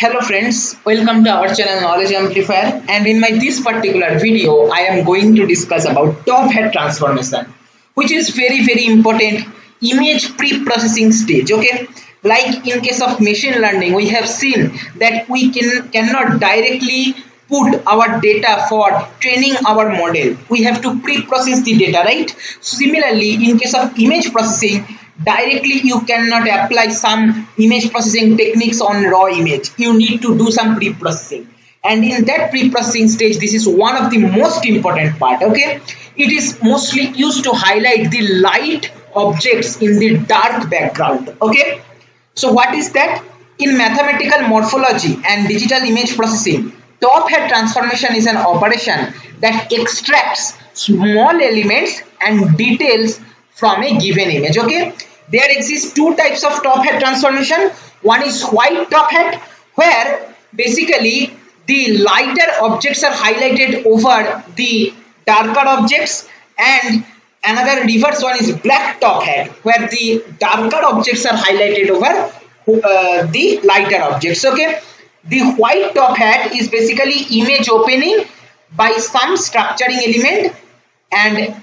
Hello friends, welcome to our channel Knowledge Amplifier and in my this particular video I am going to discuss about top hat transformation which is very very important image pre-processing stage okay? Like in case of machine learning we have seen that we can cannot directly put our data for training our model. We have to pre-process the data right? Similarly in case of image processing directly you cannot apply some image processing techniques on raw image. You need to do some pre-processing. And in that pre-processing stage this is one of the most important part okay? It is mostly used to highlight the light objects in the dark background okay? So what is that? In mathematical morphology and digital image processing top hat transformation is an operation that extracts small elements and details from a given image okay there exist two types of top hat transformation. One is white top hat where basically the lighter objects are highlighted over the darker objects. And another reverse one is black top hat where the darker objects are highlighted over uh, the lighter objects okay? The white top hat is basically image opening by some structuring element and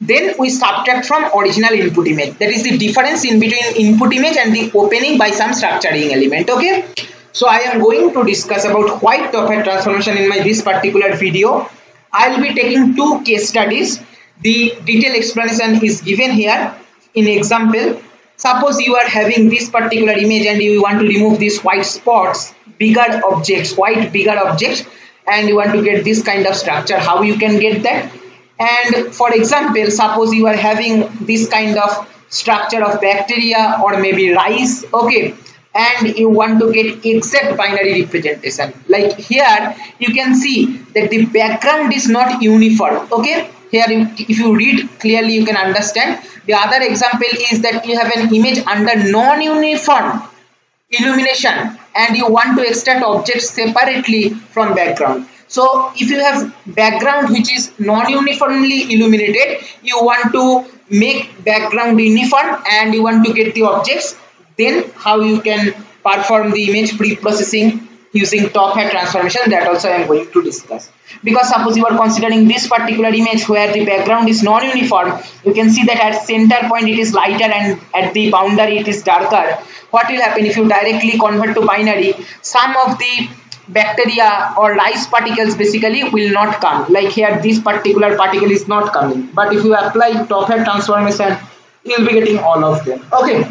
then we subtract from original input image. That is the difference in between input image and the opening by some structuring element okay? So i am going to discuss about white hat transformation in my this particular video. I'll be taking two case studies. The detailed explanation is given here. In example suppose you are having this particular image and you want to remove these white spots bigger objects white bigger objects and you want to get this kind of structure. How you can get that and for example suppose you are having this kind of structure of bacteria or maybe rice okay and you want to get exact binary representation. Like here you can see that the background is not uniform okay? Here if you read clearly you can understand. The other example is that you have an image under non-uniform illumination and you want to extract objects separately from background so if you have background which is non-uniformly illuminated, you want to make background uniform and you want to get the objects, then how you can perform the image pre-processing using top hat transformation that also I am going to discuss. Because suppose you are considering this particular image where the background is non-uniform, you can see that at center point it is lighter and at the boundary it is darker. What will happen if you directly convert to binary? Some of the bacteria or rice particles basically will not come. Like here this particular particle is not coming. But if you apply top hat transformation you will be getting all of them. Okay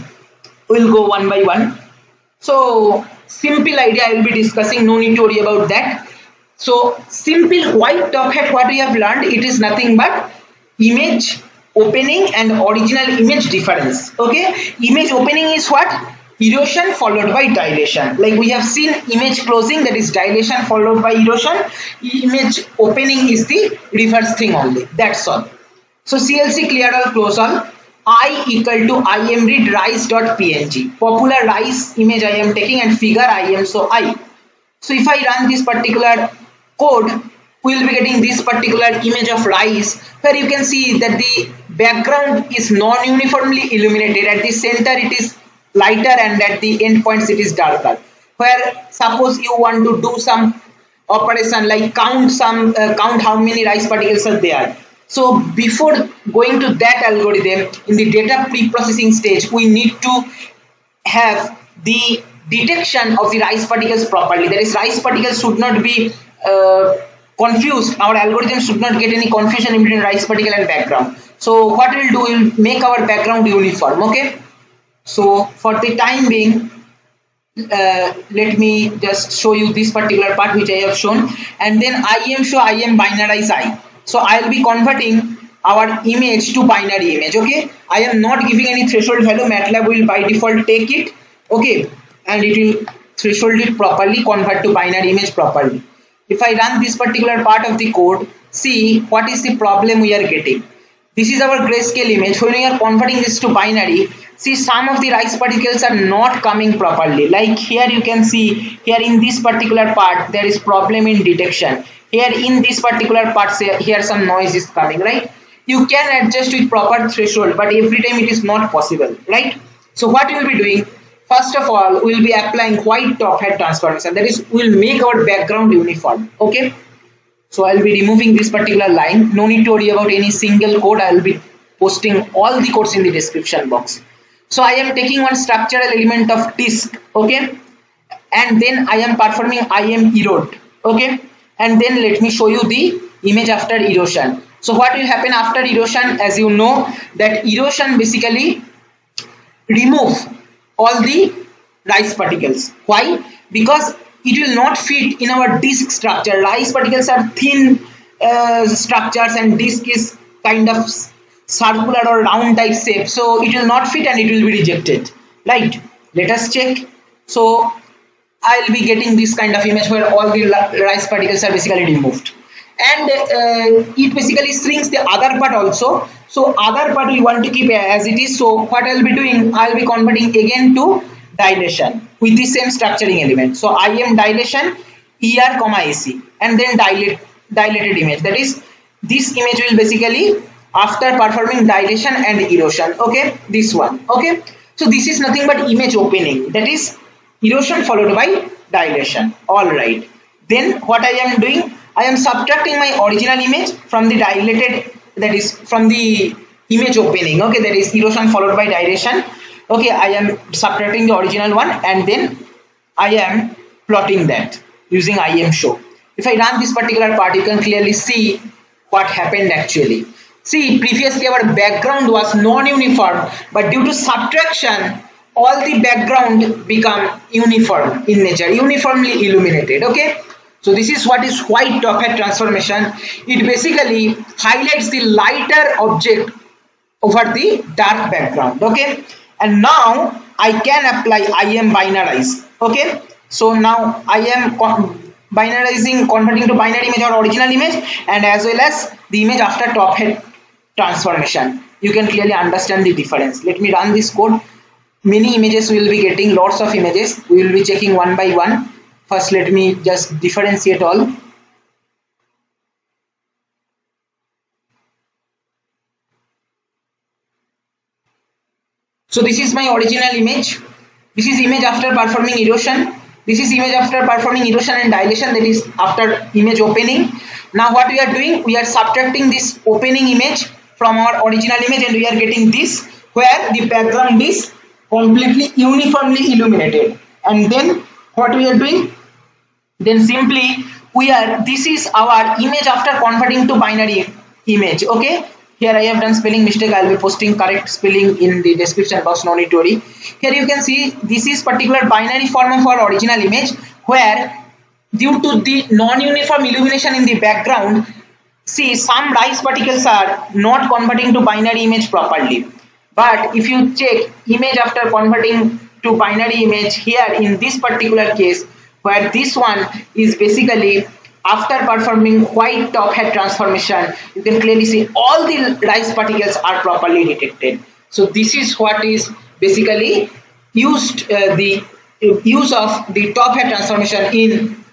we'll go one by one. So simple idea i will be discussing no need to worry about that. So simple white top hat what we have learned it is nothing but image opening and original image difference. Okay image opening is what erosion followed by dilation. Like we have seen image closing that is dilation followed by erosion. Image opening is the reverse thing only. That's all. So clc clear all close all. I equal to imread rice dot png popular rice image i am taking and figure i am so i. So if i run this particular code we will be getting this particular image of rice where you can see that the background is non-uniformly illuminated. At the center it is lighter and at the end points it is darker. Where suppose you want to do some operation like count some uh, count how many rice particles are there. So before going to that algorithm in the data pre-processing stage we need to have the detection of the rice particles properly. That is rice particles should not be uh, confused. Our algorithm should not get any confusion between rice particle and background. So what we'll do we'll make our background uniform okay so for the time being uh, let me just show you this particular part which I have shown. And then I am show I am binarize I. So I'll be converting our image to binary image okay? I am not giving any threshold. Value MATLAB will by default take it okay? And it will threshold it properly convert to binary image properly. If I run this particular part of the code see what is the problem we are getting this is our grayscale image when we are converting this to binary. See some of the rice particles are not coming properly. Like here you can see here in this particular part there is problem in detection. Here in this particular part here some noise is coming right? You can adjust with proper threshold but every time it is not possible right? So what we will be doing? First of all we will be applying white top hat transformation. That is we will make our background uniform okay so I'll be removing this particular line. No need to worry about any single code. I'll be posting all the codes in the description box. So I am taking one structural element of disk okay? And then I am performing IM erode okay? And then let me show you the image after erosion. So what will happen after erosion? As you know that erosion basically remove all the rice particles. Why? Because it will not fit in our disk structure. Rice particles are thin uh, structures and disk is kind of circular or round type shape. So it will not fit and it will be rejected. Right? Let us check. So I'll be getting this kind of image where all the rice particles are basically removed. And uh, it basically shrinks the other part also. So other part we want to keep as it is. So what I'll be doing I'll be converting again to dilation with the same structuring element. So I am dilation ER comma AC and then dilate dilated image. That is this image will basically after performing dilation and erosion okay this one okay. So this is nothing but image opening. That is erosion followed by dilation. All right. Then what I am doing? I am subtracting my original image from the dilated that is from the image opening okay. That is erosion followed by dilation okay I am subtracting the original one and then I am plotting that using IM show. If I run this particular part you can clearly see what happened actually. See previously our background was non-uniform but due to subtraction all the background become uniform in nature uniformly illuminated okay? So this is what is white top hat transformation. It basically highlights the lighter object over the dark background okay and now I can apply I am binarize okay? So now I am binarizing converting to binary image or original image and as well as the image after top hat transformation. You can clearly understand the difference. Let me run this code. Many images will be getting lots of images. We will be checking one by one. First let me just differentiate all so this is my original image. This is image after performing erosion. This is image after performing erosion and dilation that is after image opening. Now what we are doing we are subtracting this opening image from our original image and we are getting this where the background is completely uniformly illuminated. And then what we are doing then simply we are this is our image after converting to binary image okay here I have done spelling mistake. I will be posting correct spelling in the description box. No need to worry. Here you can see this is particular binary form of our original image where due to the non-uniform illumination in the background see some rice particles are not converting to binary image properly. But if you check image after converting to binary image here in this particular case where this one is basically after performing white top hat transformation you can clearly see all the rice particles are properly detected. So this is what is basically used uh, the use of the top hat transformation in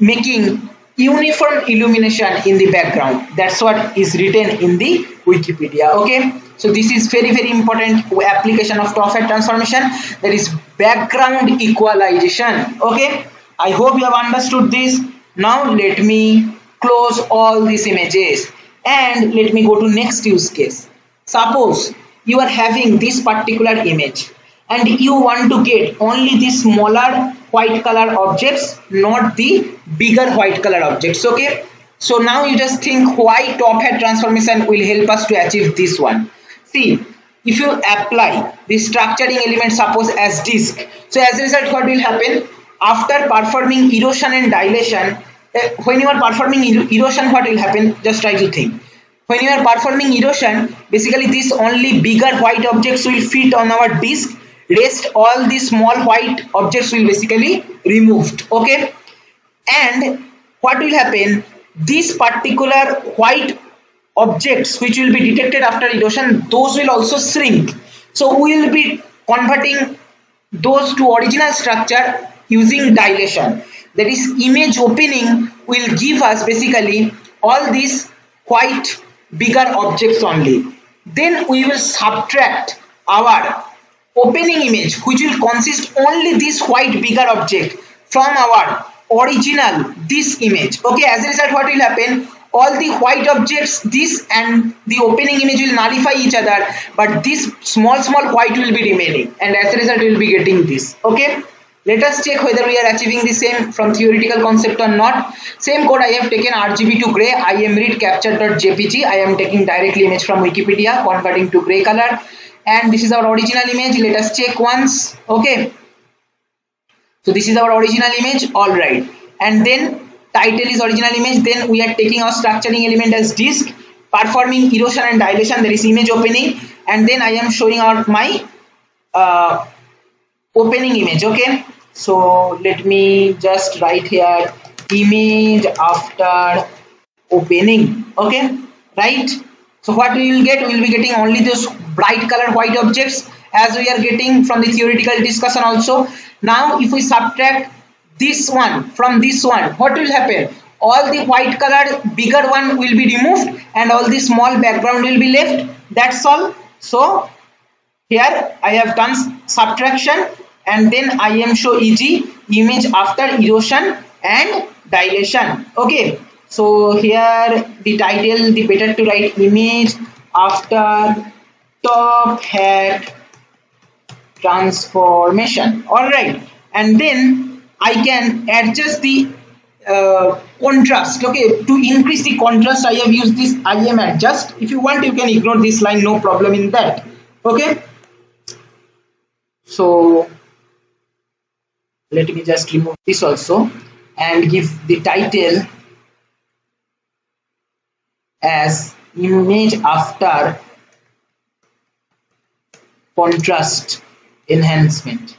making uniform illumination in the background. That's what is written in the wikipedia okay? So this is very very important application of top hat transformation. That is background equalization okay? I hope you have understood this now let me close all these images and let me go to next use case. Suppose you are having this particular image and you want to get only the smaller white color objects not the bigger white color objects okay? So now you just think why top hat transformation will help us to achieve this one. See if you apply the structuring element suppose as disk. So as a result what will happen after performing erosion and dilation uh, when you are performing erosion what will happen? Just try to think. When you are performing erosion basically these only bigger white objects will fit on our disk rest all the small white objects will basically removed okay? And what will happen? This particular white objects which will be detected after erosion those will also shrink. So we will be converting those to original structure using dilation. That is image opening will give us basically all these quite bigger objects only. Then we will subtract our opening image which will consist only this white bigger object from our original this image. Okay as a result what will happen all the white objects this and the opening image will nullify each other but this small small white will be remaining and as a result we will be getting this okay? Let us check whether we are achieving the same from theoretical concept or not. Same code i have taken rgb to gray i am read capture.jpg i am taking directly image from wikipedia converting to gray color and this is our original image let us check once okay? So this is our original image all right. And then title is original image then we are taking our structuring element as disk performing erosion and dilation there is image opening and then I am showing out my uh, opening image okay? So let me just write here image after opening okay? Right? So what we will get? We will be getting only those bright color white objects as we are getting from the theoretical discussion also. Now if we subtract this one from this one what will happen? All the white color bigger one will be removed and all the small background will be left. That's all. So here I have done subtraction and then I am show EG image after erosion and dilation. Okay. So here the title the better to write image after top hat transformation. All right. And then I can adjust the uh, contrast okay? To increase the contrast I have used this IM adjust. If you want you can ignore this line no problem in that okay? So let me just remove this also and give the title as image after contrast enhancement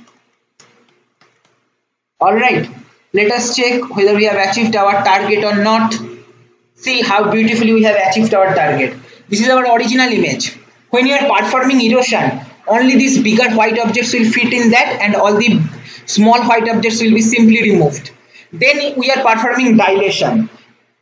all right. Let us check whether we have achieved our target or not. See how beautifully we have achieved our target. This is our original image. When you are performing erosion only these bigger white objects will fit in that and all the small white objects will be simply removed. Then we are performing dilation.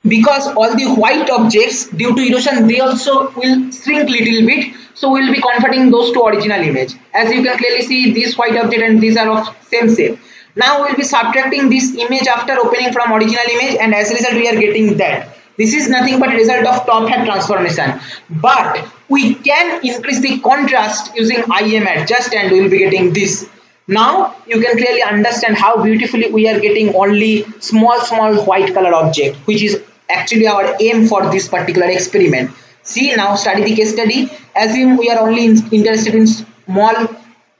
Because all the white objects due to erosion they also will shrink little bit. So we'll be converting those to original image. As you can clearly see this white object and these are of same shape now we'll be subtracting this image after opening from original image and as a result we are getting that. This is nothing but result of top hat transformation. But we can increase the contrast using im adjust and we will be getting this. Now you can clearly understand how beautifully we are getting only small small white color object which is actually our aim for this particular experiment. See now study the case study. Assume we are only in, interested in small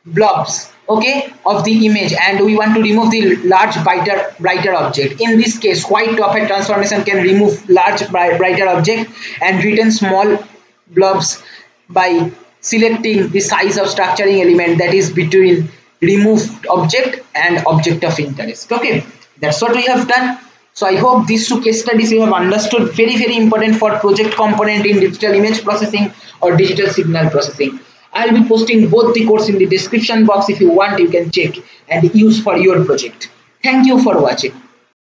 blobs okay of the image. And we want to remove the large brighter brighter object. In this case white top hat transformation can remove large brighter object and retain small blobs by selecting the size of structuring element that is between removed object and object of interest. Okay that's what we have done. So i hope these two case studies you have understood. Very very important for project component in digital image processing or digital signal processing I'll be posting both the course in the description box if you want you can check and use for your project. Thank you for watching.